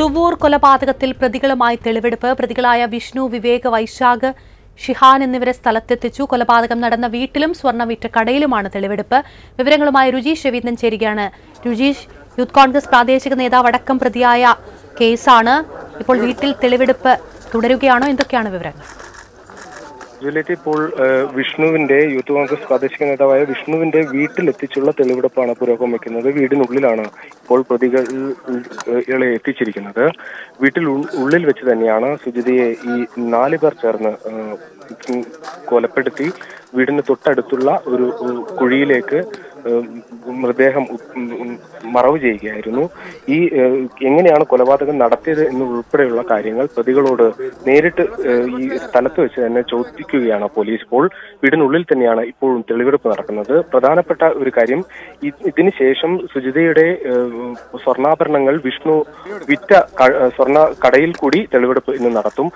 തുവൂർ കൊലപാതകത്തിൽ പ്രതികളുമായി തെളിവെടുപ്പ്. പ്രതികളായ വിഷ്ണു വിവേക് വൈശാഖ് ഷിഹാൻ എന്നിവരെ സ്ഥലത്തെത്തിച്ചു. കൊലപാതകം നടന്ന വീട്ടിലും സ്വർണ വിറ്റ കടയിലുമാണ് തെളിവെടുപ്പ്. വിവരങ്ങളുമായി രുചീഷ് രവീന്ദ്രൻ ചേരുകയാണ്. രുചീഷ് യൂത്ത് കോൺഗ്രസ് പ്രാദേശിക നേതാവ് അടക്കം പ്രതിയായ കേസാണ് ഇപ്പോൾ വീട്ടിൽ തെളിവെടുപ്പ് തുടരുകയാണോ? എന്തൊക്കെയാണ് വിവരങ്ങൾ? ജൂലിയറ്റ് ഇപ്പോൾ വിഷ്ണുവിന്റെ യൂത്ത് കോൺഗ്രസ് പ്രാദേശിക നേതാവായ വിഷ്ണുവിന്റെ വീട്ടിലെത്തിച്ചുള്ള തെളിവെടുപ്പാണ് പുരോഗമിക്കുന്നത്. വീടിനുള്ളിലാണ്. ഇപ്പോൾ പ്രതികളെ എത്തിച്ചിരിക്കുന്നത്. വീട്ടിൽ ഉള്ളിൽ വെച്ച് തന്നെയാണ് സുജിതയെ ഈ നാല് പേർ ചേർന്ന് കൊലപ്പെടുത്തി വീടിന് തൊട്ടടുത്തുള്ള ഒരു കുഴിയിലേക്ക് മൃതദേഹം മറവ് ചെയ്യുകയായിരുന്നു. ഈ എങ്ങനെയാണ് കൊലപാതകം നടത്തിയത് എന്നുൾപ്പെടെയുള്ള കാര്യങ്ങൾ പ്രതികളോട് നേരിട്ട് ഈ സ്ഥലത്ത് വെച്ച് തന്നെ ചോദിക്കുകയാണ് പോലീസ്. ഇപ്പോൾ വീടിനുള്ളിൽ തന്നെയാണ് ഇപ്പോഴും തെളിവെടുപ്പ് നടക്കുന്നത്. പ്രധാനപ്പെട്ട ഒരു കാര്യം ഇതിനുശേഷം ഇതിന് ശേഷം സുജിതയുടെ സ്വർണാഭരണങ്ങൾ വിഷ്ണു വിറ്റ സ്വർണ കടയിൽ കൂടി തെളിവെടുപ്പ് ഇന്ന് നടത്തും.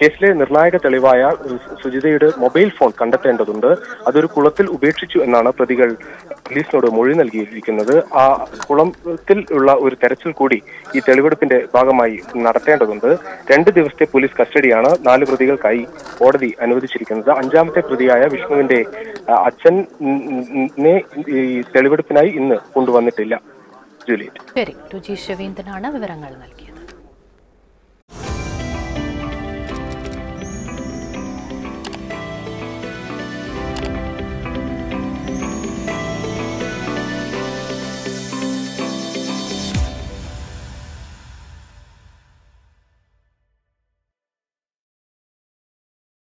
കേസിലെ നിർണായക തെളിവായ സുജിതയുടെ മൊബൈൽ ഫോൺ കണ്ടെത്തേണ്ടതുണ്ട്. അതൊരു കുളത്തിൽ ഉപേക്ഷിച്ചു എന്നാണ് പ്രതികൾ പോലീസിനോട് മൊഴി നൽകിയിരിക്കുന്നത്. ആ കുളത്തിൽ ഉള്ള ഒരു തെരച്ചിൽ കൂടി ഈ തെളിവെടുപ്പിന്റെ ഭാഗമായി നടത്തേണ്ടതുണ്ട്. രണ്ട് ദിവസത്തെ പോലീസ് കസ്റ്റഡിയാണ് നാല് പ്രതികൾക്കായി കോടതി അനുവദിച്ചിരിക്കുന്നത്. അഞ്ചാമത്തെ പ്രതിയായ വിഷ്ണുവിന്റെ അച്ഛനെ ഈ തെളിവെടുപ്പിനായി ഇന്ന് കൊണ്ടുവന്നിട്ടില്ല. ജൂലിയറ്റ്. ശരി രുചി ശവീന്ദ്രനാണ് വിവരങ്ങൾ നൽകിയത്.